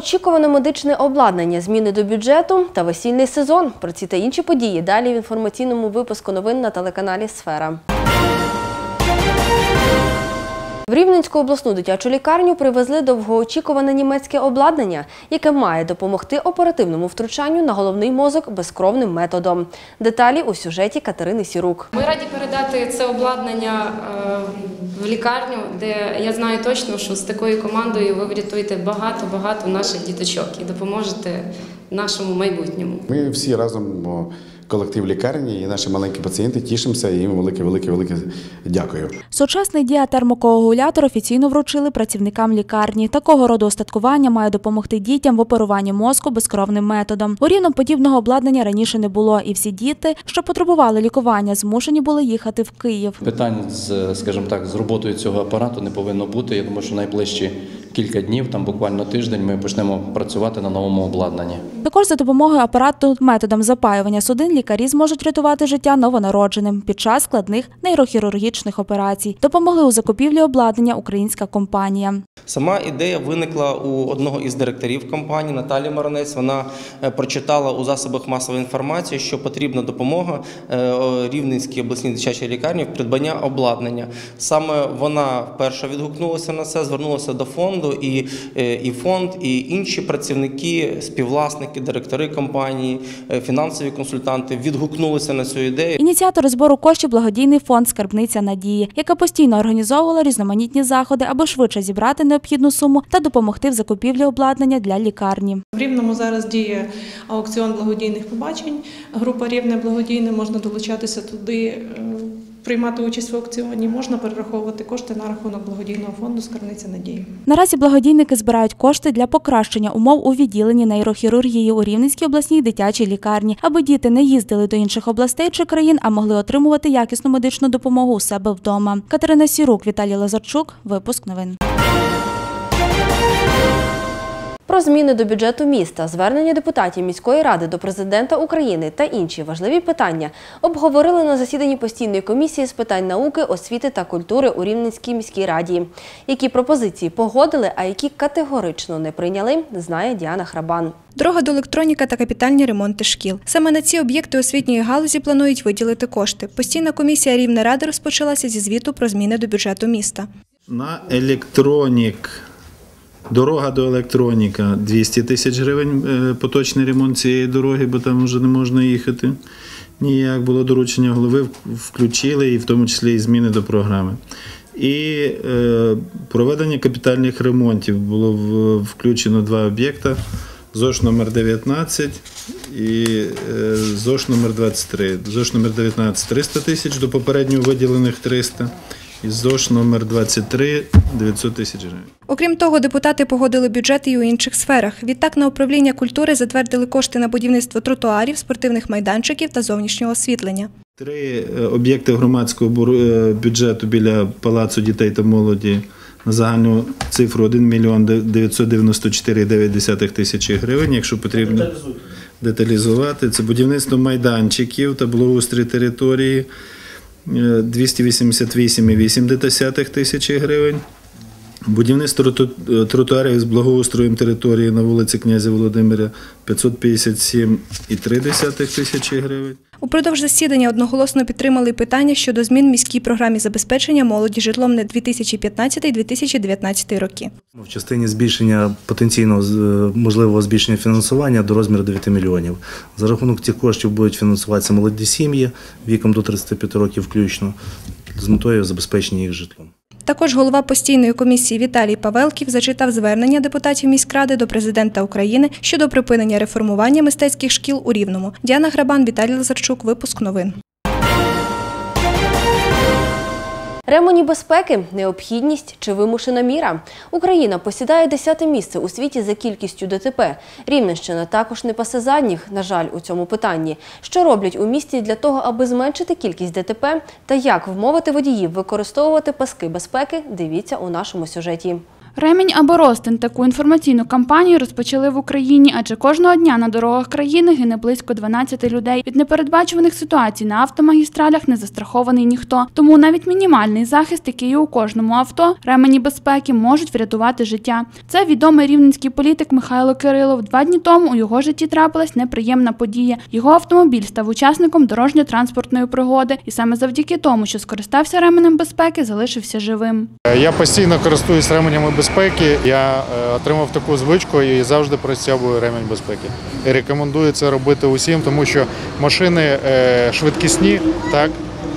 Довгоочікуване медичне обладнання, зміни до бюджету та весільний сезон. Про ці та інші події далі в інформаційному випуску новин на телеканалі Сфера. В Рівненську обласну дитячу лікарню привезли довгоочікуване німецьке обладнання, яке має допомогти оперативному втручанню на головний мозок безкровним методом. Деталі у сюжеті Катерини Сірук. Ми раді передати це обладнання е, в лікарню, де я знаю точно, що з такою командою ви врятуєте багато-багато наших діточок і допоможете нашому майбутньому. Ми всі разом, колектив лікарні і наші маленькі пацієнти тішимося і їм велике, велике, велике дякую. Сучасний діатермокоагулятор офіційно вручили працівникам лікарні. Такого роду остаткування має допомогти дітям в оперуванні мозку безкровним методом. У Рівному подібного обладнання раніше не було, і всі діти, що потребували лікування, змушені були їхати в Київ. Питань з, скажімо так, з роботою цього апарату не повинно бути. Я думаю, що найближчі кілька днів, там буквально тиждень, ми почнемо працювати на новому обладнанні. Також за допомогою апарату методом запаювання судин лікарі зможуть рятувати життя новонародженим під час складних нейрохірургічних операцій. Допомогли у закупівлі обладнання українська компанія. Сама ідея виникла у одного із директорів компанії Наталі Маронець. Вона е, прочитала у засобах масової інформації, що потрібна допомога е, Рівненській обласній дитячій лікарні в придбання обладнання. Саме вона вперше відгукнулася на це, звернулася до фонду, і, е, і фонд, і інші працівники, співвласники, директори компанії, фінансові консультанти відгукнулися на цю ідею. Ініціатор збору коштів благодійний фонд Скарбниця Надії, яка постійно організовувала різноманітні заходи, аби швидше зібрати необхідну суму та допомогти в закупівлі обладнання для лікарні. В Рівному зараз діє аукціон благодійних побачень. Група Рівне благодійне можна долучатися туди, е, приймати участь в аукціоні. Можна перераховувати кошти на рахунок благодійного фонду Скарниця надії. Наразі благодійники збирають кошти для покращення умов у відділенні нейрохірургії у Рівненській обласній дитячій лікарні, аби діти не їздили до інших областей чи країн, а могли отримувати якісну медичну допомогу у себе вдома. Катерина Сірук, Віталій Лазарчук. Випуск новин. Про зміни до бюджету міста, звернення депутатів міської ради до президента України та інші важливі питання обговорили на засіданні постійної комісії з питань науки, освіти та культури у Рівненській міській раді. Які пропозиції погодили, а які категорично не прийняли, знає Діана Храбан. Дорога до електроніка та капітальні ремонти шкіл. Саме на ці об'єкти освітньої галузі планують виділити кошти. Постійна комісія Рівне ради розпочалася зі звіту про зміни до бюджету міста. На електронік. Дорога до електроніка 200 тисяч гривень е, поточний ремонт цієї дороги, бо там вже не можна їхати. Ніяк було доручення голови, включили і в тому числі і зміни до програми. І е, проведення капітальних ремонтів було в- включено два об'єкта: ЗОШ номер 19 і е, ЗОШ номер 23. ЗОШ номер 19 300 тисяч до попередньо виділених 300. І ЗОШ номер 23 900 тисяч гривень. Окрім того, депутати погодили бюджети і у інших сферах. Відтак на управління культури затвердили кошти на будівництво тротуарів, спортивних майданчиків та зовнішнього освітлення. Три е, об'єкти громадського е, бюджету біля Палацу дітей та молоді на загальну цифру 1 мільйон 994,9 тисячі гривень, якщо потрібно деталізувати. Це будівництво майданчиків та благоустрій території 288,8 тисячі гривень. Будівництво тротуарів з благоустроєм території на вулиці князя Володимира 557,3 тисячі гривень. Упродовж засідання одноголосно підтримали питання щодо змін в міській програмі забезпечення молоді житлом на 2015-2019 роки. В частині збільшення потенційного можливого збільшення фінансування до розміру 9 мільйонів. За рахунок цих коштів будуть фінансуватися молоді сім'ї віком до 35 років включно з метою забезпечення їх житлом. Також голова постійної комісії Віталій Павелків зачитав звернення депутатів міськради до президента України щодо припинення реформування мистецьких шкіл у Рівному. Діана Грабан, Віталій Лазарчук. Випуск новин. Ремені безпеки, необхідність чи вимушена міра. Україна посідає 10 місце у світі за кількістю ДТП. Рівненщина також не пасе задніх, на жаль, у цьому питанні. Що роблять у місті для того, аби зменшити кількість ДТП та як вмовити водіїв використовувати паски безпеки, дивіться у нашому сюжеті. Ремінь або Ростин таку інформаційну кампанію розпочали в Україні, адже кожного дня на дорогах країни гине близько 12 людей. Від непередбачуваних ситуацій на автомагістралях не застрахований ніхто. Тому навіть мінімальний захист, який є у кожному авто, ремені безпеки можуть врятувати життя. Це відомий рівненський політик Михайло Кирилов. Два дні тому у його житті трапилась неприємна подія. Його автомобіль став учасником дорожньо-транспортної пригоди, і саме завдяки тому, що скористався ременем безпеки, залишився живим. Я постійно користуюсь ременями безпеки. Я е, отримав таку звичку і завжди простягую ремень безпеки. І рекомендую це робити усім, тому що машини е, швидкісні, так.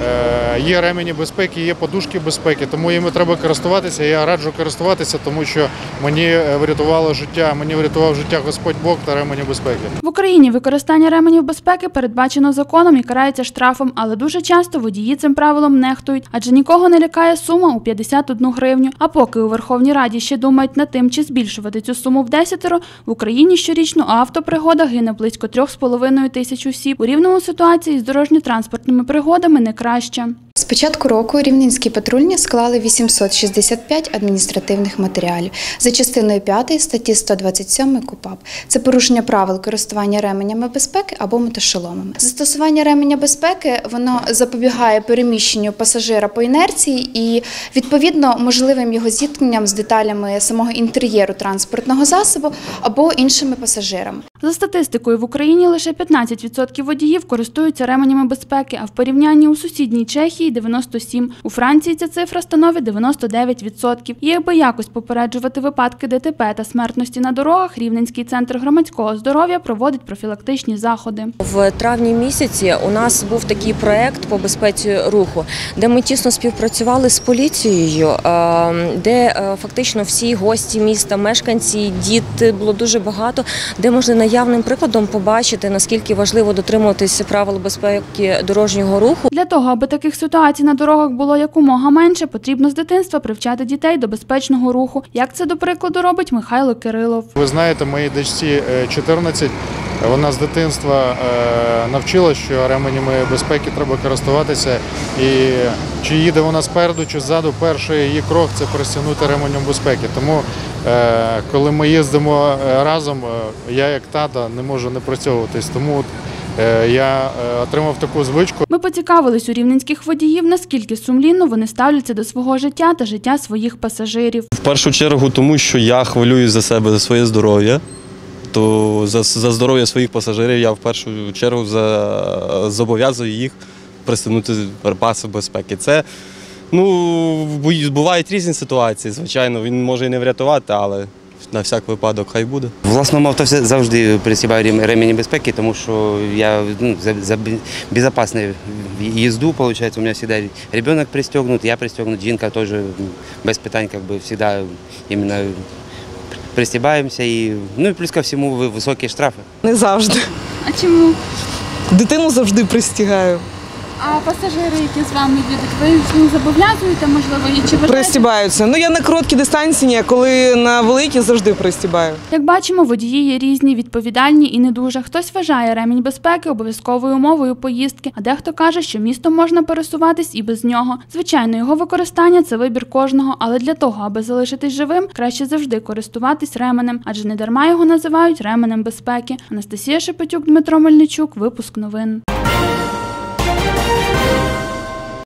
Е, Є ремені безпеки, є подушки безпеки, тому їми треба користуватися. Я раджу користуватися, тому що мені е, врятувало життя. Мені врятував життя Господь Бог та ремені безпеки. В Україні використання ременів безпеки передбачено законом і карається штрафом, але дуже часто водії цим правилом нехтують, адже нікого не лякає сума у 51 гривню. А поки у Верховній Раді ще думають над тим, чи збільшувати цю суму в десятеро, в Україні щорічно у автопригодах гине близько 3,5 тисяч осіб. У рівному ситуації з дорожньо-транспортними пригодами не краще. З початку року рівненські патрульні склали 865 адміністративних матеріалів за частиною 5 статті 127 КУПАП. Це порушення правил користування ременями безпеки або мотошоломами. Застосування ременя безпеки воно запобігає переміщенню пасажира по інерції і відповідно можливим його зіткненням з деталями самого інтер'єру транспортного засобу або іншими пасажирами. За статистикою, в Україні лише 15% водіїв користуються ременями безпеки, а в порівнянні у сусідній Чехії 97%. У Франції ця цифра становить 99%. І аби якось попереджувати випадки ДТП та смертності на дорогах, Рівненський центр громадського здоров'я проводить профілактичні заходи. В травні місяці у нас був такий проект по безпеці руху, де ми тісно співпрацювали з поліцією, е, де е, фактично всі гості міста, мешканці, діти було дуже багато, де можна наявним прикладом побачити наскільки важливо дотримуватися правил безпеки дорожнього руху. Для того, аби таких ситуацій на дорогах було якомога менше, потрібно з дитинства привчати дітей до безпечного руху. Як це до прикладу робить Михайло Кирилов. Ви знаєте, моїй дочці е, 14, вона з дитинства е, навчила, що ременями безпеки треба користуватися. І чи їде вона спереду, чи ззаду, перший її крок це пристягнути ременем безпеки. Тому, е, коли ми їздимо е, разом, е, я як тата не можу не працьовуватись. Тому е, я е, отримав таку звичку. Ми поцікавились у рівненських водіїв, наскільки сумлінно вони ставляться до свого життя та життя своїх пасажирів. В першу чергу, тому що я хвилююсь за себе, за своє здоров'я. То за, за здоров'я своїх пасажирів я в першу чергу за, зобов'язую їх пристегнути паси безпеки. Це ну, бувають різні ситуації. Звичайно, він може і не врятувати, але на всяк випадок хай буде. В власному авто завжди присібаю ремені безпеки, тому що я ну, за, за бе- безопасну їзду, виходить, у мене завжди ребенок пристегнут, я пристегнут, жінка теж без питань, как бы, всегда іменно пристібаємося. І, ну і плюс ко всьому високі штрафи. Не завжди. А чому? Дитину завжди пристігаю. А пасажири, які з вами їдуть, ви їх зобов'язуєте, можливо, і чи вважаєте? Пристібаються. Ну я на короткій дистанції, а коли на великій завжди пристібаю. Як бачимо, водії є різні, відповідальні і не дуже. Хтось вважає ремінь безпеки обов'язковою умовою поїздки, а дехто каже, що містом можна пересуватись і без нього. Звичайно, його використання це вибір кожного, але для того, аби залишитись живим, краще завжди користуватись ременем, адже не дарма його називають ременем безпеки. Анастасія Шепетюк, Дмитро Мельничук, випуск новин.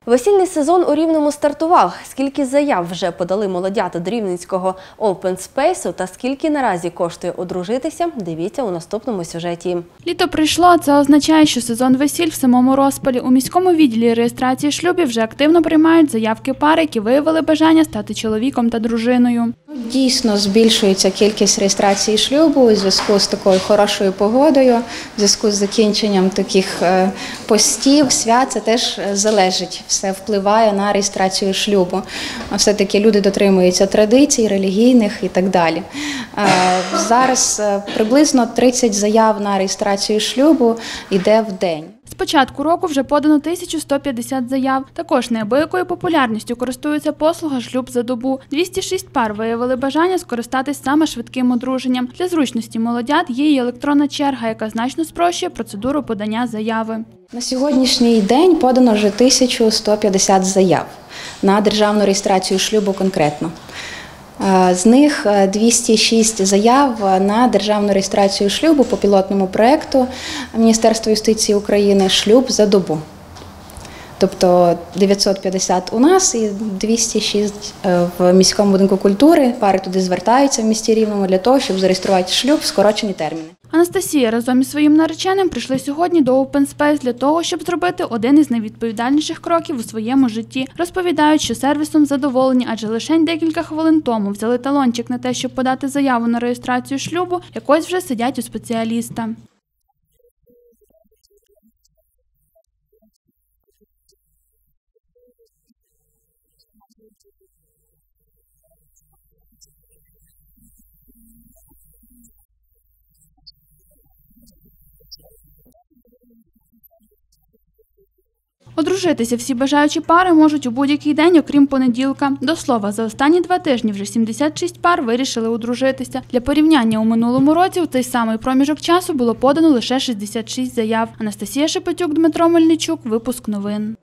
Весільний сезон у Рівному стартував. Скільки заяв вже подали молодята до Рівненського Open Space та скільки наразі коштує одружитися, дивіться у наступному сюжеті. Літо прийшло, це означає, що сезон весіль в самому розпалі. У міському відділі реєстрації шлюбів вже активно приймають заявки пари, які виявили бажання стати чоловіком та дружиною. Дійсно збільшується кількість реєстрації шлюбу у зв'язку з такою хорошою погодою, в зв'язку з закінченням таких е, постів, свят. Це теж е, залежить, все впливає на реєстрацію шлюбу. Все-таки люди дотримуються традицій, релігійних і так далі. Е, Зараз приблизно 30 заяв на реєстрацію шлюбу йде в день. Початку року вже подано 1150 заяв. Також неабиякою популярністю користується послуга шлюб за добу. 206 пар виявили бажання скористатись саме швидким одруженням. Для зручності молодят є і електронна черга, яка значно спрощує процедуру подання заяви. На сьогоднішній день подано вже 1150 заяв на державну реєстрацію шлюбу конкретно. Е, З них е, 206 заяв на державну реєстрацію шлюбу по пілотному проекту Міністерства юстиції України Шлюб за добу. Тобто 950 у нас і 206 е, в міському будинку культури. Пари туди звертаються в місті Рівному для того, щоб зареєструвати шлюб в скорочені терміни. Анастасія разом із своїм нареченим прийшли сьогодні до Open Space для того, щоб зробити один із найвідповідальніших кроків у своєму житті. Розповідають, що сервісом задоволені, адже лише декілька хвилин тому взяли талончик на те, щоб подати заяву на реєстрацію шлюбу, якось вже сидять у спеціаліста. Одружитися всі бажаючі пари можуть у будь-який день, окрім понеділка. До слова, за останні два тижні вже 76 пар вирішили одружитися. Для порівняння у минулому році у цей самий проміжок часу було подано лише 66 заяв. Анастасія Шепетюк, Дмитро Мельничук. Випуск новин.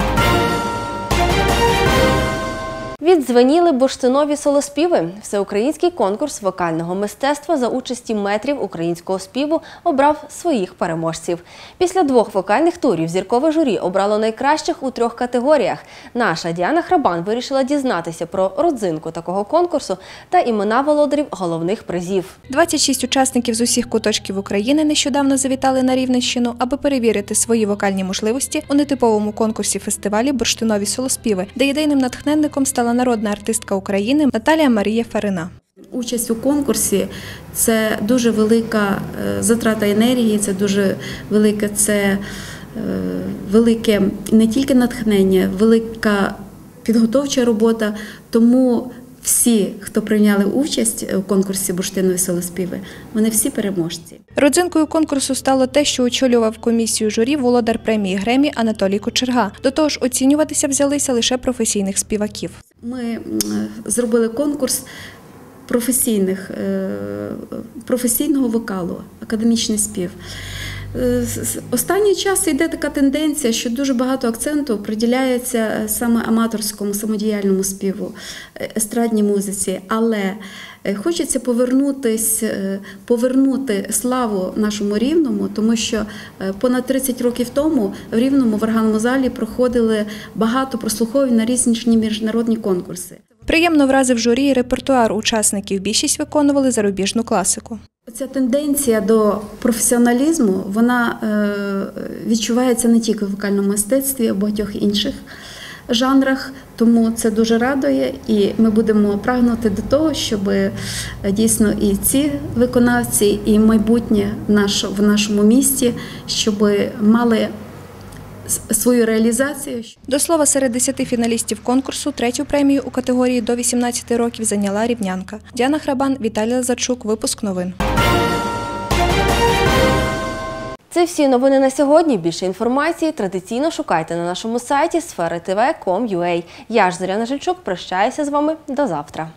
Віддзвеніли бурштинові солоспіви. Всеукраїнський конкурс вокального мистецтва за участі метрів українського співу обрав своїх переможців. Після двох вокальних турів зіркове журі обрало найкращих у трьох категоріях. Наша Діана Храбан вирішила дізнатися про родзинку такого конкурсу та імена володарів головних призів. 26 учасників з усіх куточків України нещодавно завітали на Рівненщину, аби перевірити свої вокальні можливості у нетиповому конкурсі фестивалі Бурштинові солоспіви, де єдиним натхненником стала народна артистка України Наталія Марія Фарина. Участь у конкурсі це дуже велика е, затрата енергії, це дуже велике, це е, велике не тільки натхнення, велика підготовча робота. Тому всі, хто прийняли участь у конкурсі бурштинові солоспіви, вони всі переможці. Родзинкою конкурсу стало те, що очолював комісію журі володар премії Гремі Анатолій Кочерга. До того ж, оцінюватися взялися лише професійних співаків. Ми зробили конкурс професійних, е, професійного вокалу, академічний спів. Е, Останній час йде така тенденція, що дуже багато акценту приділяється саме аматорському самодіяльному співу, е, естрадній музиці, але е, хочеться повернутись, повернути славу нашому рівному, тому що понад 30 років тому в рівному в органному залі проходили багато прослуховувань на різні міжнародні конкурси. Приємно вразив журі репертуар учасників. Більшість виконували зарубіжну класику. Ця тенденція до професіоналізму вона е, відчувається не тільки в вокальному мистецтві, а в багатьох інших жанрах. Тому це дуже радує, і ми будемо прагнути до того, щоб е, дійсно і ці виконавці, і майбутнє в нашому місті, щоб мали свою реалізацію. До слова, серед 10 фіналістів конкурсу третю премію у категорії до 18 років зайняла рівнянка. Діана Храбан, Віталій Лазарчук. Випуск новин. Це всі новини на сьогодні. Більше інформації традиційно шукайте на нашому сайті sfera.tv.com.ua. Я ж Зоряна Жильчук прощаюся з вами до завтра.